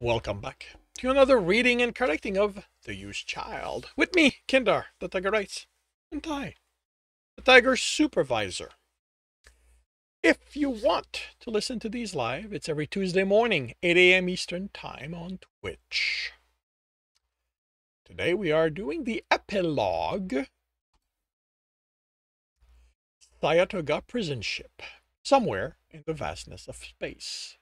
Welcome back to another reading and correcting of The Used Child. With me, Kindar, the Tiger Writes, and Ty, the Tiger Supervisor. If you want to listen to these live, it's every Tuesday morning, 8 a.m. Eastern Time on Twitch. Today we are doing the epilogue Sayatoga prison ship, somewhere in the vastness of space.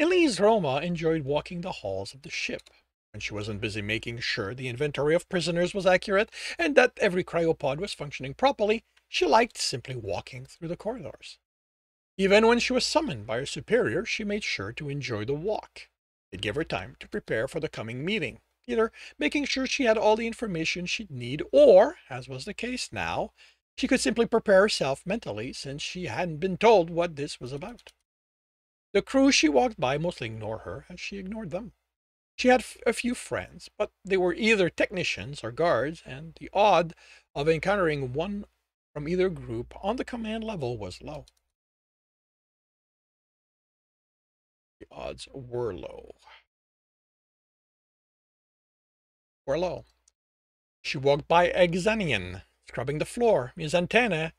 Elise Roma enjoyed walking the halls of the ship when she wasn't busy making sure the inventory of prisoners was accurate and that every cryopod was functioning properly. She liked simply walking through the corridors. Even when she was summoned by her superior, she made sure to enjoy the walk. It gave her time to prepare for the coming meeting, either making sure she had all the information she'd need, or, as was the case now, she could simply prepare herself mentally since she hadn't been told what this was about. The crew she walked by mostly ignored her, as she ignored them. She had a few friends, but they were either technicians or guards, and the odd of encountering one from either group on the command level was low. The odds were low. Were low. She walked by Exanian, scrubbing the floor. His antenna,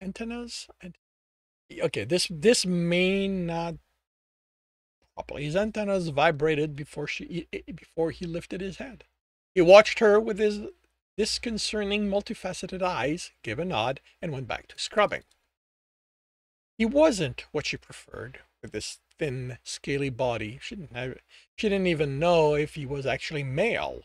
antennas, okay, this this may not properly. His antennas vibrated before she before he lifted his head. He watched her with his disconcerting, multifaceted eyes, gave a nod, and went back to scrubbing. He wasn't what she preferred, with this thin, scaly body. She didn't have, she didn't even know if he was actually male.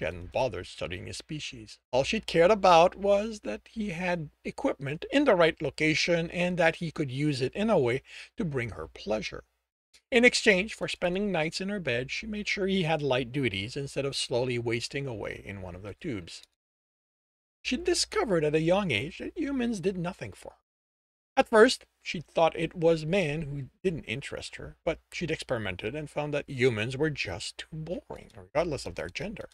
She hadn't bothered studying his species. All she'd cared about was that he had equipment in the right location and that he could use it in a way to bring her pleasure. In exchange for spending nights in her bed, she made sure he had light duties instead of slowly wasting away in one of the tubes. She discovered at a young age that humans did nothing for her. At first, she thought it was men who didn't interest her, but she'd experimented and found that humans were just too boring, regardless of their gender.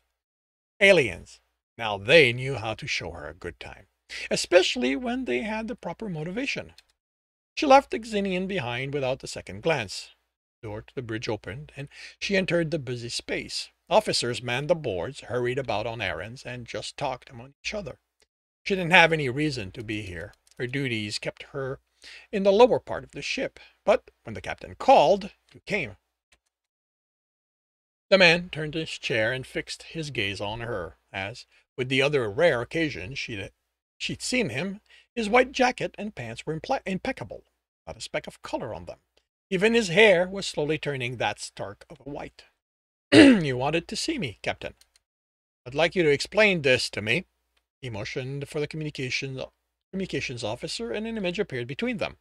Aliens. Now they knew how to show her a good time, especially when they had the proper motivation. She left the Xenian behind without a second glance. The door to the bridge opened, and she entered the busy space. Officers manned the boards, hurried about on errands, and just talked among each other. She didn't have any reason to be here. Her duties kept her in the lower part of the ship, but when the captain called, you came. The man turned his chair and fixed his gaze on her, as, with the other rare occasions she'd, she'd seen him, his white jacket and pants were impeccable, not a speck of color on them. Even his hair was slowly turning that stark of a white. you wanted to see me, Captain. I'd like you to explain this to me. He motioned for the communications, communications officer, and an image appeared between them.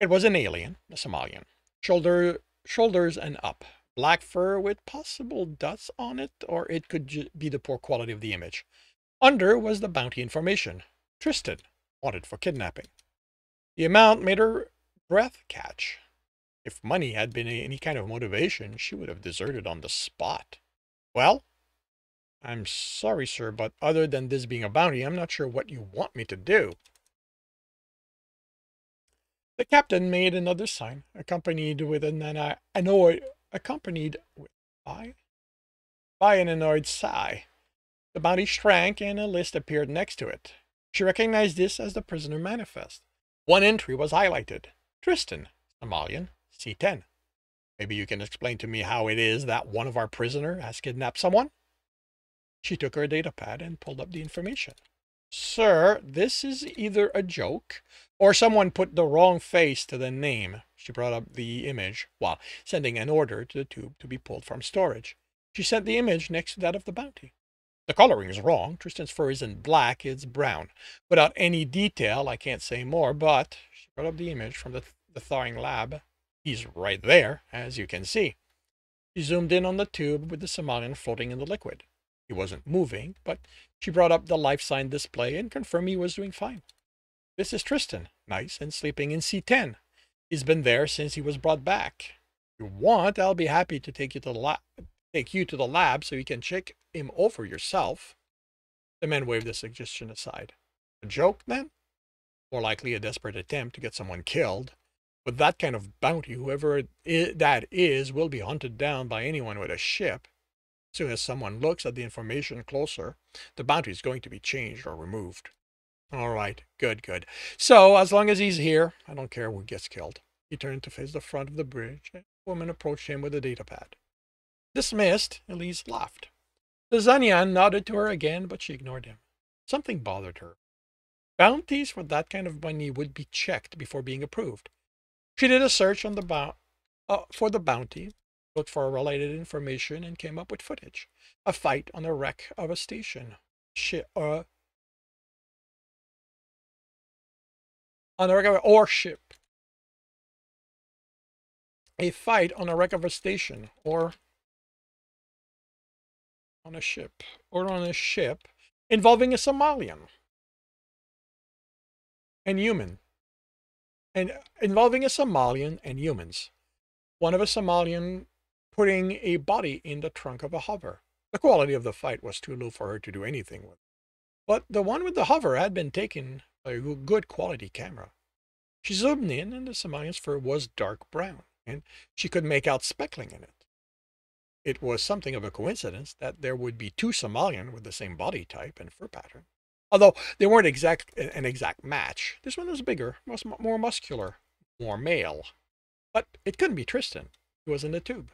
It was an alien, a Somalian, shoulder, shoulders and up, black fur with possible dust on it, or it could be the poor quality of the image. Under was the bounty information. Tristan, wanted for kidnapping. The amount made her breath catch. If money had been any kind of motivation, she would have deserted on the spot. Well, I'm sorry, sir, but other than this being a bounty, I'm not sure what you want me to do. The captain made another sign, accompanied with an annoyed, accompanied by, by an annoyed sigh. The body shrank and a list appeared next to it. She recognized this as the prisoner manifest. One entry was highlighted. Tristan, Somalian, C10. Maybe you can explain to me how it is that one of our prisoner has kidnapped someone? She took her data pad and pulled up the information. Sir, this is either a joke or someone put the wrong face to the name. She brought up the image while sending an order to the tube to be pulled from storage. She sent the image next to that of the bounty. The coloring is wrong. Tristan's fur isn't black, it's brown. Without any detail, I can't say more, but she brought up the image from the, the thawing lab. He's right there, as you can see. She zoomed in on the tube with the Somalian floating in the liquid. He wasn't moving, but she brought up the life sign display and confirmed he was doing fine. This is Tristan, nice and sleeping in C10. He's been there since he was brought back. If you want, I'll be happy to take you to the lab, take you to the lab so you can check him over yourself. The man waved the suggestion aside. A joke, then? More likely a desperate attempt to get someone killed. With that kind of bounty, whoever that is will be hunted down by anyone with a ship. As soon as someone looks at the information closer, the bounty is going to be changed or removed. All right, good, good. So, as long as he's here, I don't care who gets killed. He turned to face the front of the bridge, a woman approached him with a data pad. Dismissed, Elise laughed. The Zanyan nodded to her again, but she ignored him. Something bothered her. Bounties for that kind of money would be checked before being approved. She did a search on the bou- uh, for the bounty, looked for related information, and came up with footage. A fight on the wreck of a station. Shi uh, on a wreck of or ship. A fight on a wreck of a station or on a ship or on a ship involving a Somalian and human and involving a Somalian and humans. One of a Somalian putting a body in the trunk of a hover. The quality of the fight was too low for her to do anything with. But the one with the hover had been taken a good quality camera. She zoomed in, and the Somalian's fur was dark brown, and she could make out speckling in it. It was something of a coincidence that there would be two Somalian with the same body type and fur pattern. Although they weren't exact an exact match. This one was bigger, more muscular, more male. But it couldn't be Tristan. He was in the tube.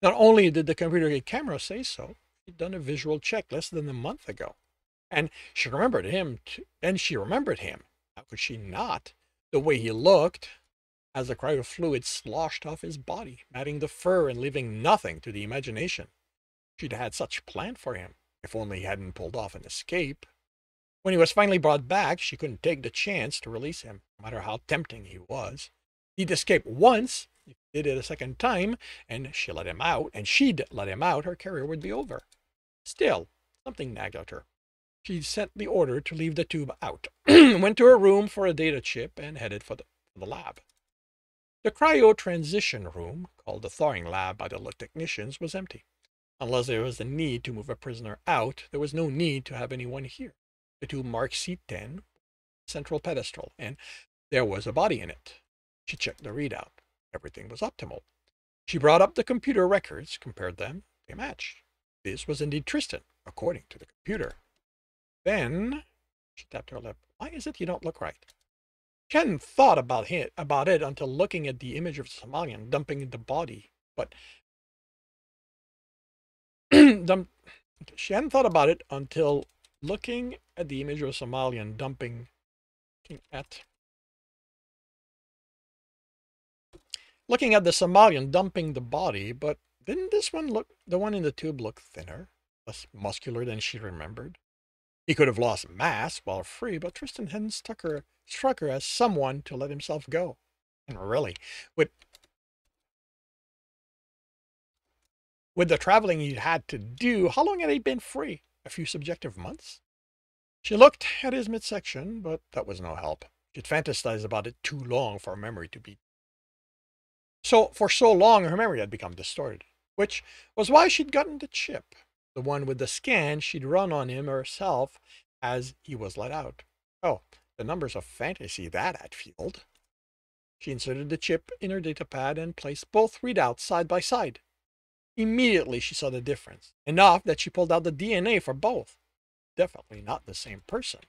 Not only did the computer camera say so, she'd done a visual check less than a month ago. And she remembered him. Then she remembered him. How could she not? The way he looked, as the cryo fluid sloshed off his body, matting the fur and leaving nothing to the imagination. She'd had such planned for him, if only he hadn't pulled off an escape. When he was finally brought back, she couldn't take the chance to release him, no matter how tempting he was. He'd escape once, if he did it a second time, and she let him out, and she'd let him out, her career would be over. Still, something nagged at her. She sent the order to leave the tube out, went to her room for a data chip, and headed for the, the lab. The cryo transition room, called the thawing lab by the technicians, was empty. Unless there was a need to move a prisoner out, there was no need to have anyone here. The tube marked C10, central pedestal, and there was a body in it. She checked the readout. Everything was optimal. She brought up the computer records, compared them. They matched. This was indeed Tristan, according to the computer. Then she tapped her lip. Why is it you don't look right? She hadn't thought about it, about it until looking at the image of Somalian dumping the body. But dump, she hadn't thought about it until looking at the image of Somalian dumping at looking at the Somalian dumping the body, but didn't this one look the one in the tube look thinner, less muscular than she remembered? He could have lost mass while free, but Tristan hadn't struck her, struck her as someone to let himself go. And really, with with the traveling he'd had to do, how long had he been free? a few subjective months. She looked at his midsection, but that was no help. She'd fantasized about it too long for her memory to be. So, for so long, her memory had become distorted, which was why she'd gotten the chip, the one with the scan she'd run on him herself as he was let out. Oh, the numbers of fantasy that had fueled. She inserted the chip in her datapad and placed both readouts side by side. Immediately she saw the difference, enough that she pulled out the DNA for both. Definitely not the same person.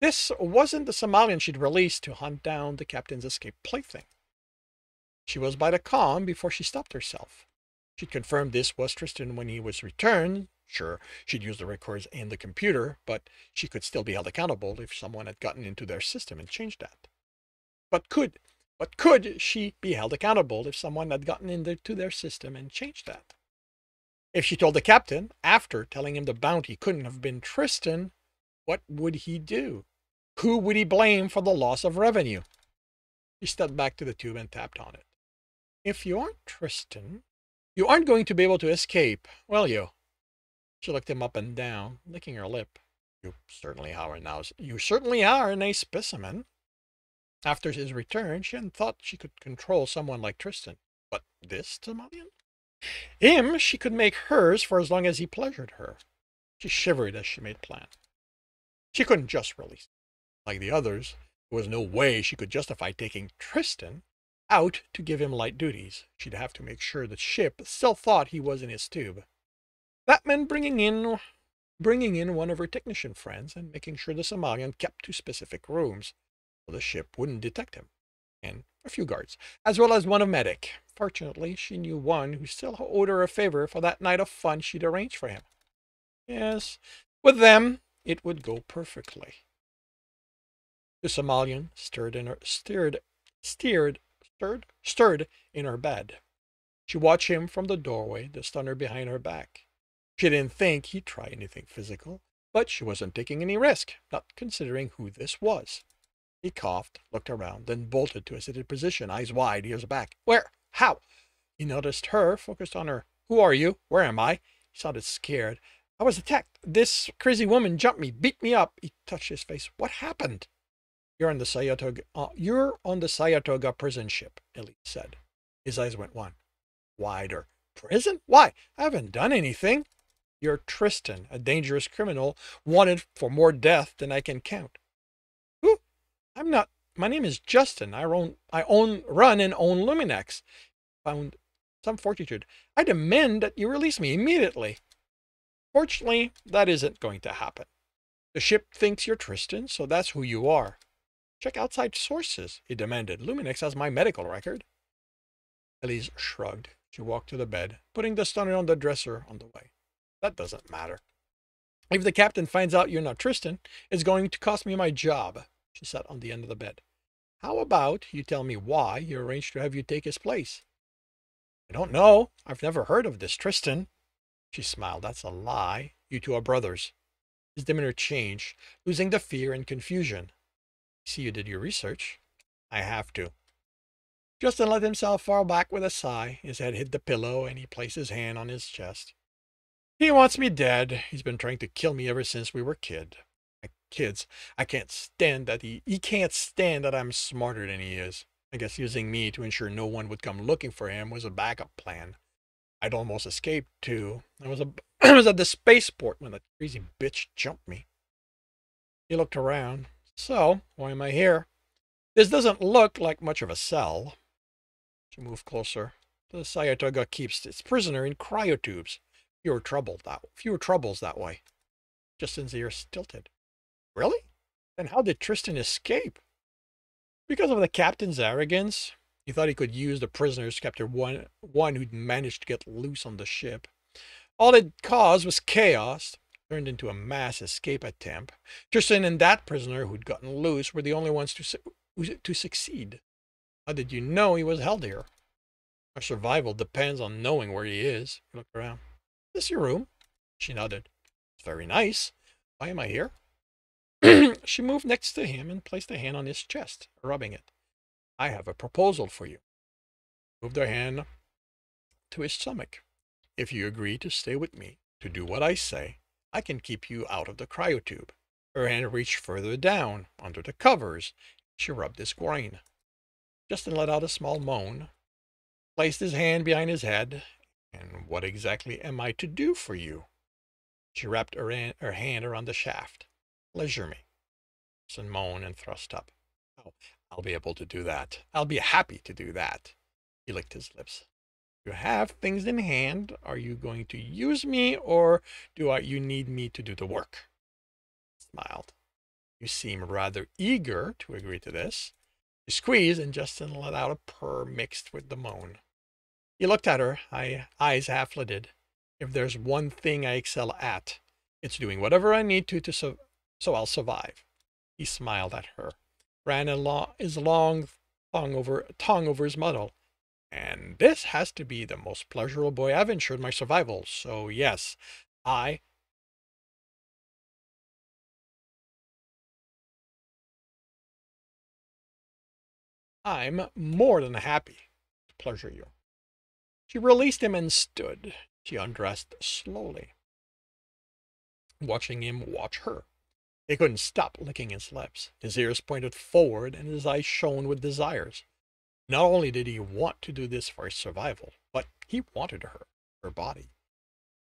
This wasn't the Somalian she'd released to hunt down the captain's escaped plaything. She was by the com before she stopped herself. She'd confirmed this was Tristan when he was returned. Sure, she'd used the records and the computer, but she could still be held accountable if someone had gotten into their system and changed that. But could but could she be held accountable if someone had gotten into their system and changed that? If she told the captain, after telling him the bounty couldn't have been Tristan, what would he do? Who would he blame for the loss of revenue? He stepped back to the tube and tapped on it. If you aren't Tristan, you aren't going to be able to escape, will you? She looked him up and down, licking her lip. You certainly are now. You certainly are a specimen. After his return, she hadn't thought she could control someone like Tristan. But this Somalian? Him, she could make hers for as long as he pleasured her. She shivered as she made plans. She couldn't just release him. Like the others, there was no way she could justify taking Tristan out to give him light duties. She'd have to make sure the ship still thought he was in his tube. That meant bringing in bringing in one of her technician friends and making sure the Somalian kept to specific rooms so the ship wouldn't detect him, and a few guards, as well as one of medic. Fortunately, she knew one who still owed her a favor for that night of fun she'd arranged for him. Yes, with them, it would go perfectly. The Somalian stirred in her stirred steered stirred stirred in her bed. She watched him from the doorway, the stunner behind her back. She didn't think he'd try anything physical, but she wasn't taking any risk, not considering who this was. He coughed, looked around, then bolted to a seated position, eyes wide, ears back. Where? How? He noticed her, focused on her. Who are you? Where am I? He sounded scared. I was attacked. This crazy woman jumped me, beat me up. He touched his face. What happened? You're on the Sayatoga. Uh, you're on the Sayatoga prison ship, Elise said. His eyes went one wider. Prison? Why? I haven't done anything. You're Tristan, a dangerous criminal, wanted for more death than I can count. Who? I'm not. My name is Justin. I own, I own, run and own Luminex. Found some fortitude. I demand that you release me immediately. Fortunately, that isn't going to happen. The ship thinks you're Tristan, so that's who you are. Check outside sources, he demanded. Luminex has my medical record. Elise shrugged. She walked to the bed, putting the stunner on the dresser on the way. That doesn't matter. If the captain finds out you're not Tristan, it's going to cost me my job. She sat on the end of the bed. How about you tell me why he arranged to have you take his place? I don't know. I've never heard of this Tristan. She smiled. That's a lie. You two are brothers. His demeanor changed, losing the fear and confusion. See, you did your research. I have to. Justin let himself fall back with a sigh. His head hit the pillow, and he placed his hand on his chest. He wants me dead. He's been trying to kill me ever since we were kid. Kids, I can't stand that he, he can't stand that I'm smarter than he is. I guess using me to ensure no one would come looking for him was a backup plan. I'd almost escaped too. I was a, I was at the spaceport when that crazy bitch jumped me. He looked around. So, why am I here? This doesn't look like much of a cell. She moved closer. The Sayatoga keeps its prisoner in cryotubes. Fewer trouble that fewer troubles that way. Justin's ears tilted. Really? Then how did Tristan escape? Because of the captain's arrogance. He thought he could use the prisoners capture one one who'd managed to get loose on the ship. All it caused was chaos, turned into a mass escape attempt. Tristan and that prisoner who'd gotten loose were the only ones to su to succeed. How did you know he was held here? Our survival depends on knowing where he is. He looked around. This your room? She nodded. It's very nice. Why am I here? she moved next to him and placed a hand on his chest, rubbing it. I have a proposal for you. Moved her hand to his stomach. If you agree to stay with me, to do what I say, I can keep you out of the cryotube. Her hand reached further down, under the covers. She rubbed his groin. Justin let out a small moan, placed his hand behind his head, and what exactly am I to do for you? She wrapped her, an, her hand around the shaft. Leisure me. And moaned and thrust up. Oh, I'll be able to do that. I'll be happy to do that. He licked his lips. You have things in hand. Are you going to use me or do I, you need me to do the work? Smiled. You seem rather eager to agree to this. She squeezed and Justin let out a purr mixed with the moan. He looked at her, eyes half lidded. If there's one thing I excel at, it's doing whatever I need to, to so, so I'll survive. He smiled at her, ran a long, his long tongue over, tongue over his muzzle. And this has to be the most pleasurable boy I've ensured my survival. So yes, I I'm more than happy to pleasure you. She released him and stood. She undressed slowly, watching him watch her. He couldn't stop licking his lips. His ears pointed forward and his eyes shone with desires. Not only did he want to do this for his survival, but he wanted her, her body.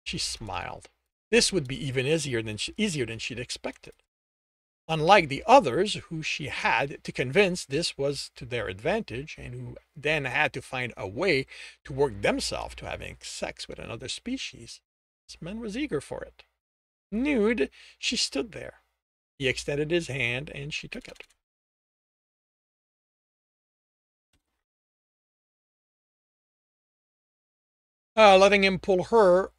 She smiled. This would be even easier than, she, easier than she'd expected. Unlike the others who she had to convince this was to their advantage and who then had to find a way to work themselves to having sex with another species, this man was eager for it. Nude, she stood there. He extended his hand and she took it. Uh, letting him pull her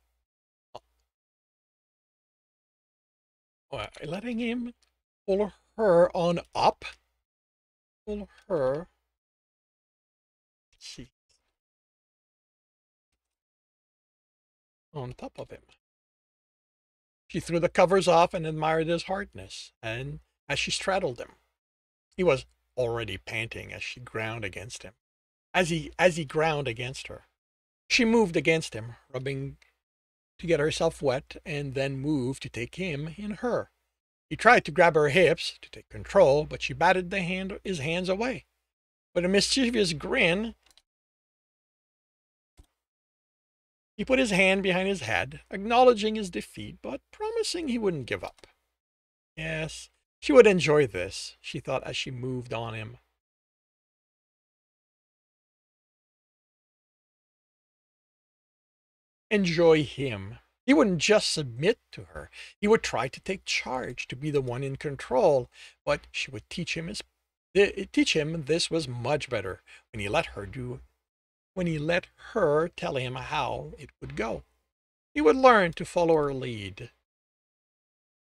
letting him pull her on up. Pull her. See. On top of him. She threw the covers off and admired his hardness, and as she straddled him, he was already panting as she ground against him. As he as he ground against her, she moved against him, rubbing to get herself wet, and then moved to take him in her. He tried to grab her hips to take control, but she batted the hand, his hands away. With a mischievous grin, he put his hand behind his head, acknowledging his defeat, but promising he wouldn't give up. Yes, she would enjoy this, she thought as she moved on him. Enjoy him. He wouldn't just submit to her. He would try to take charge, to be the one in control. But she would teach him his teach him this was much better when he let her do when he let her tell him how it would go. He would learn to follow her lead.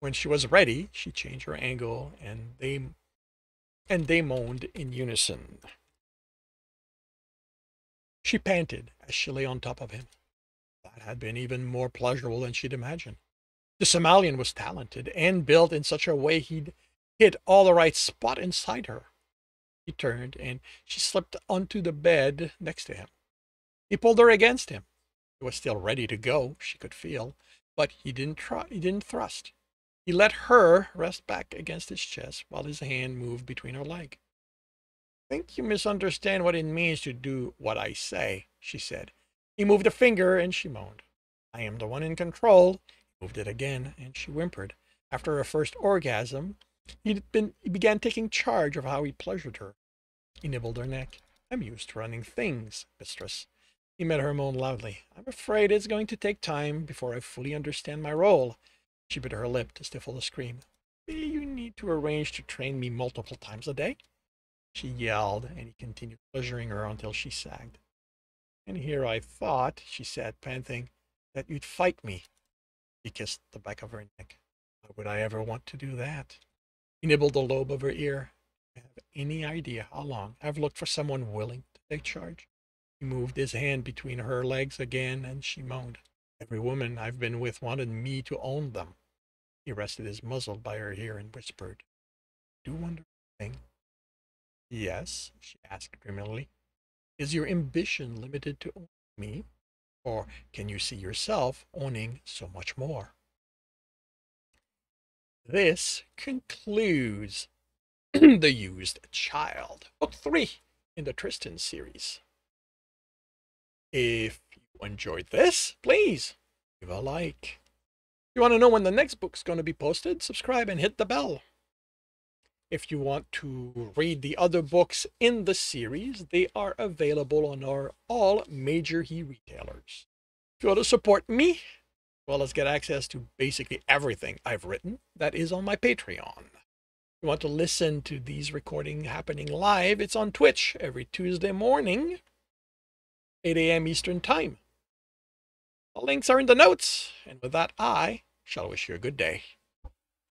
When she was ready, she changed her angle and they and they moaned in unison. She panted as she lay on top of him. That had been even more pleasurable than she'd imagined. The Somalian was talented and built in such a way he'd hit all the right spot inside her. He turned and she slipped onto the bed next to him. He pulled her against him. He was still ready to go, she could feel, but he didn't try he didn't thrust. He let her rest back against his chest while his hand moved between her leg. I think you misunderstand what it means to do what I say, she said. He moved a finger and she moaned. I am the one in control. He moved it again and she whimpered. After her first orgasm, he'd been, he began taking charge of how he pleasured her. He nibbled her neck. I'm used to running things, mistress. He made her moan loudly. I'm afraid it's going to take time before I fully understand my role. She bit her lip to stifle a scream. You need to arrange to train me multiple times a day. She yelled, and he continued pleasuring her until she sagged. And here I thought, she said, panting, that you'd fight me. He kissed the back of her neck. Why would I ever want to do that? He nibbled the lobe of her ear. I have any idea how long I've looked for someone willing to take charge. He moved his hand between her legs again, and she moaned. Every woman I've been with wanted me to own them. He rested his muzzle by her ear and whispered, Do wonder thing? Yes, she asked dreamily. Is your ambition limited to me? Or can you see yourself owning so much more? This concludes The Used Child, Book 3 in the Tristan series. If you enjoyed this, please give a like. If you want to know when the next book's going to be posted, subscribe and hit the bell. If you want to read the other books in the series, they are available on our all major e-retailers. If you want to support me, well as get access to basically everything I've written, that is on my Patreon. If you want to listen to these recordings happening live, it's on Twitch every Tuesday morning, 8 a.m. Eastern Time. The links are in the notes, and with that, I shall wish you a good day.